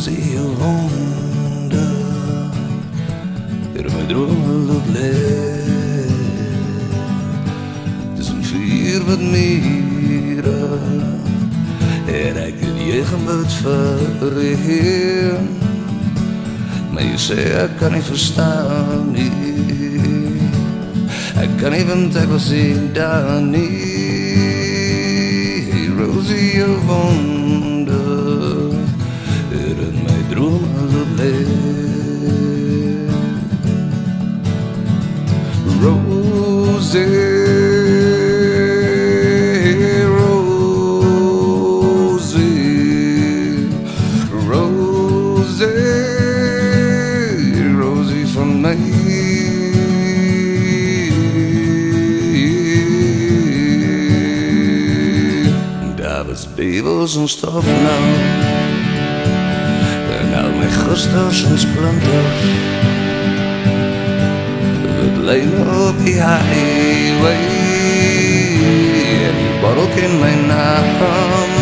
così er per me op blij. Het is een vuur wat mieren en ik kan je gemoed verheeren. Maar je zegt ik kan niet verstaan, niet. Ik kan niet, want ik wil zien daar niet. Rosie, je woont. Rosie, Rosie, Rosie, Rosie for me. David's Beatles and stuff now. And now my gusto's and splinters. I low behind the way. Broken my arm,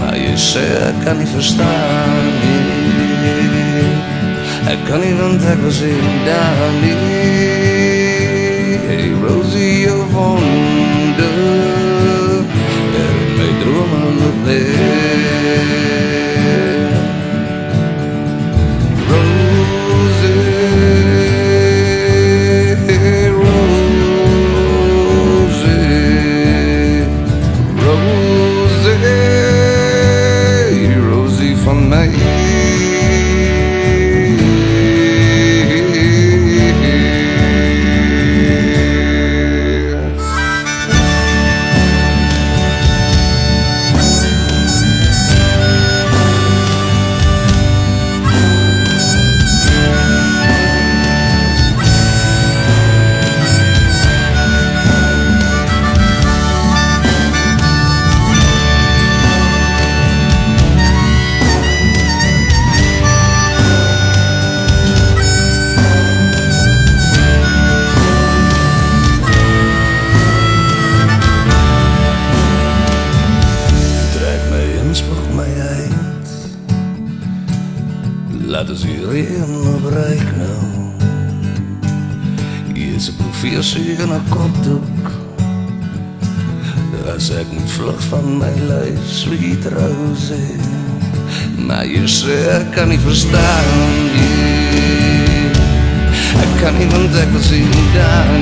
my shirt can't even stand me. I can't even take a sit down. Hey, Rosie, you're Laat ons hier in op reik nou Hier is op een viersuur en een kopdoek As ek moet vlug van my lijf, sweet rose Maar jy sê ek kan nie verstaan nie Ek kan nie want ek wil sien daar